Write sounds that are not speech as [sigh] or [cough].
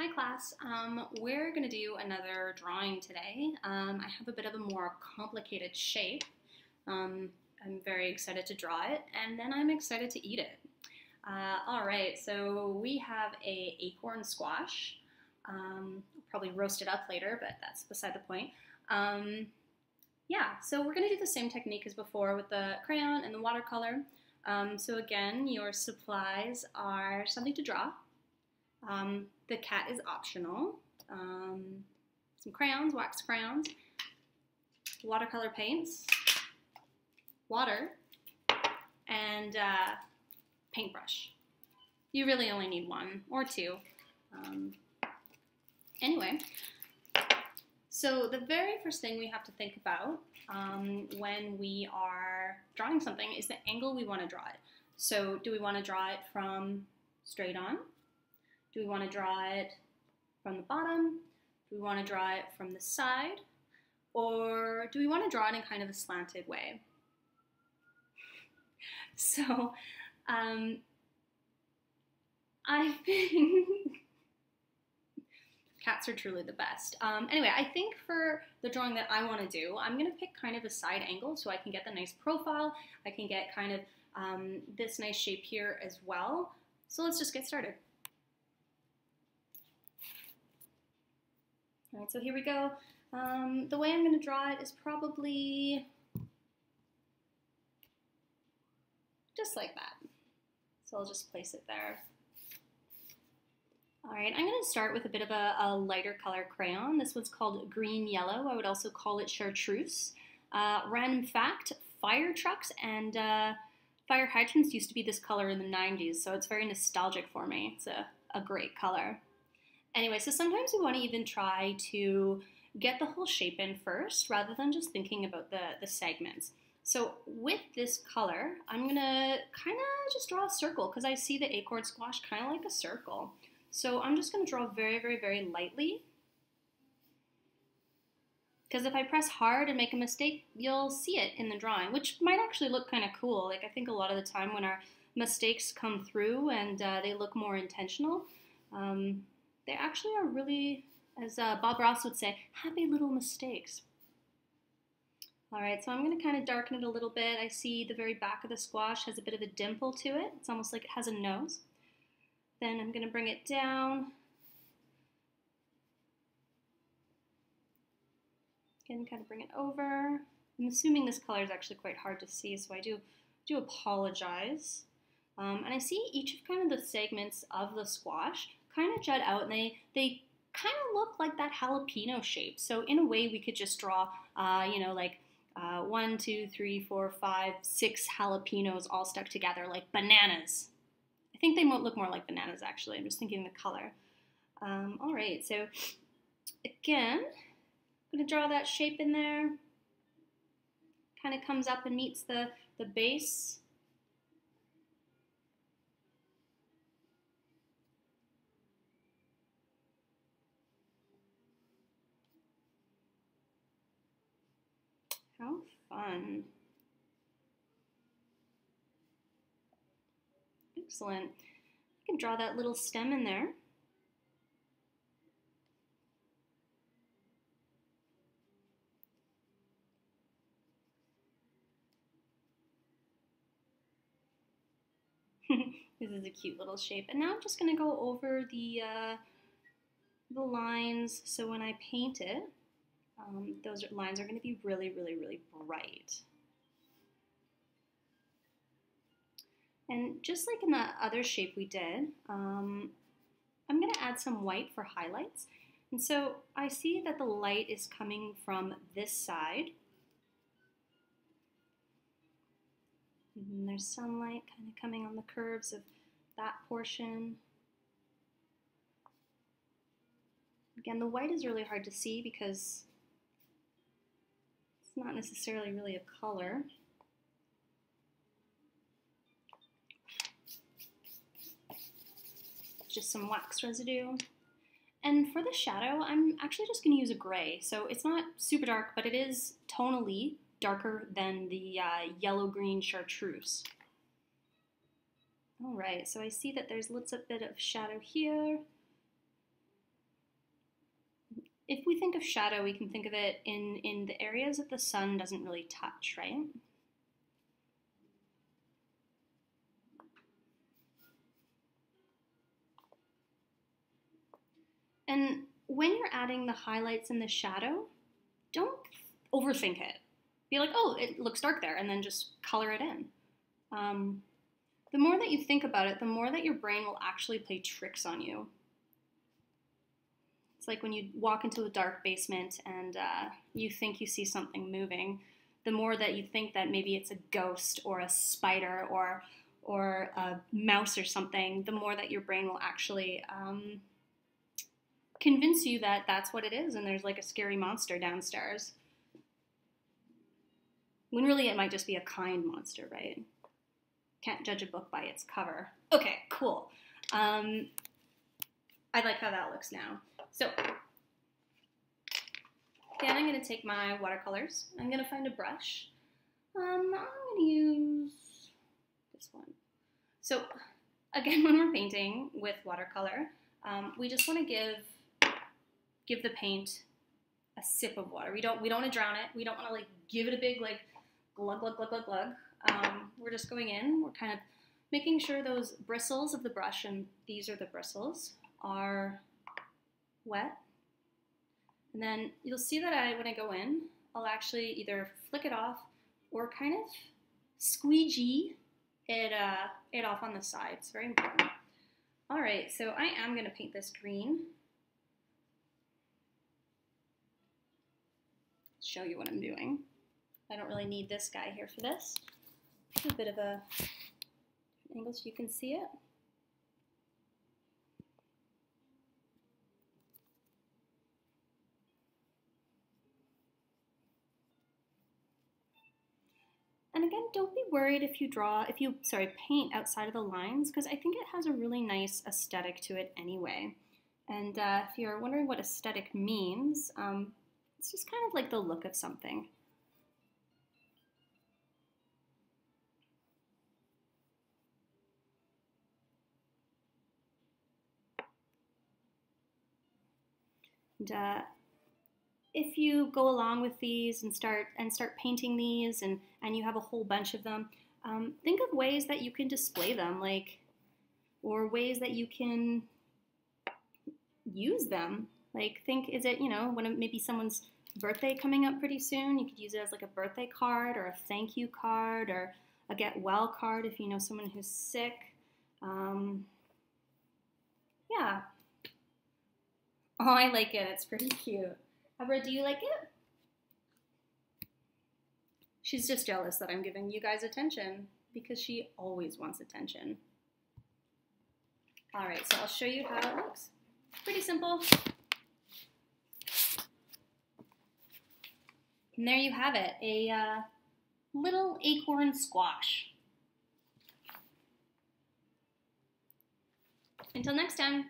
Hi class, um, we're going to do another drawing today. Um, I have a bit of a more complicated shape. Um, I'm very excited to draw it and then I'm excited to eat it. Uh, Alright, so we have a acorn squash. Um, probably roast it up later, but that's beside the point. Um, yeah, so we're going to do the same technique as before with the crayon and the watercolor. Um, so again, your supplies are something to draw, the cat is optional. Um, some crayons, wax crayons, watercolor paints, water, and uh, paintbrush. You really only need one or two. Um, anyway, so the very first thing we have to think about um, when we are drawing something is the angle we want to draw it. So do we want to draw it from straight on? Do we want to draw it from the bottom? Do we want to draw it from the side? Or do we want to draw it in kind of a slanted way? [laughs] So, um, I think. [laughs] Cats are truly the best. Um, anyway, I think for the drawing that I want to do, I'm going to pick kind of a side angle so I can get the nice profile. I can get kind of um, this nice shape here as well. So let's just get started. All right, so here we go. Um, the way I'm going to draw it is probably just like that. So I'll just place it there. All right, I'm going to start with a bit of a, a, lighter color crayon. This one's called green yellow. I would also call it chartreuse. Uh, random fact, fire trucks and uh, fire hydrants used to be this color in the 90s, so it's very nostalgic for me. It's a, a great color. Anyway, so sometimes we want to even try to get the whole shape in first rather than just thinking about the, the segments. So with this color, I'm gonna kind of just draw a circle because I see the acorn squash kind of like a circle. So I'm just gonna draw very, very, very lightly. Because if I press hard and make a mistake, you'll see it in the drawing, which might actually look kind of cool. Like I think a lot of the time when our mistakes come through and uh, they look more intentional, um, they actually are really, as uh, Bob Ross would say, happy little mistakes. All right, so I'm going to kind of darken it a little bit. I see the very back of the squash has a bit of a dimple to it. It's almost like it has a nose. Then I'm going to bring it down. Again, kind of bring it over. I'm assuming this color is actually quite hard to see, so I do, do apologize. Um, and I see each of kind of the segments of the squash kind of jut out and they, they kind of look like that jalapeno shape. So in a way, we could just draw, uh, you know, like uh, one, two, three, four, five, six jalapenos all stuck together like bananas. I think they might look more like bananas actually. I'm just thinking the color. Um, all right, so again, I'm gonna draw that shape in there. Kind of comes up and meets the, the base Excellent. I can draw that little stem in there. [laughs] this is a cute little shape. And now I'm just going to go over the, uh, the lines so when I paint it, um, those lines are going to be really, really, really bright. And just like in the other shape we did, um, I'm going to add some white for highlights. And so I see that the light is coming from this side. And there's sunlight kind of coming on the curves of that portion. Again, the white is really hard to see because it's not necessarily really a color. Just some wax residue. And for the shadow, I'm actually just going to use a gray. So it's not super dark, but it is tonally darker than the uh, yellow-green chartreuse. All right, so I see that there's a of bit of shadow here. If we think of shadow, we can think of it in, in the areas that the sun doesn't really touch, right? And when you're adding the highlights and the shadow, don't overthink it. Be like, oh, it looks dark there, and then just color it in. Um, the more that you think about it, the more that your brain will actually play tricks on you. It's like when you walk into a dark basement and uh, you think you see something moving. The more that you think that maybe it's a ghost or a spider or or a mouse or something, the more that your brain will actually um, convince you that that's what it is and there's like a scary monster downstairs. When really it might just be a kind monster, right? Can't judge a book by its cover. Okay, cool. Um, I like how that looks now. So then I'm going to take my watercolors. I'm going to find a brush. Um, I'm going to use this one. So again, [laughs] when we're painting with watercolor, um, we just want to give give the paint a sip of water. We don't we don't want to drown it. We don't want to like give it a big like glug glug glug glug glug. Um, we're just going in. We're kind of making sure those bristles of the brush, and these are the bristles, are wet. And then you'll see that I, when I go in, I'll actually either flick it off or kind of squeegee it, uh, it off on the side. It's very important. All right, so I am gonna paint this green. Show you what I'm doing. I don't really need this guy here for this. A bit of a angle so you can see it. And again, don't be worried if you draw, if you, sorry, paint outside of the lines, because I think it has a really nice aesthetic to it anyway. And uh, if you're wondering what aesthetic means, um, it's just kind of like the look of something. And uh, if you go along with these and start and start painting these and and you have a whole bunch of them um, think of ways that you can display them like or ways that you can use them. Like think is it you know when maybe someone's birthday coming up pretty soon you could use it as like a birthday card or a thank you card or a get well card if you know someone who's sick. Um, yeah. Oh i like it. It's pretty cute Abra, do you like it? She's just jealous that I'm giving you guys attention because she always wants attention. All right, so I'll show you how it looks. Pretty simple. And there you have it, a uh, little acorn squash. Until next time.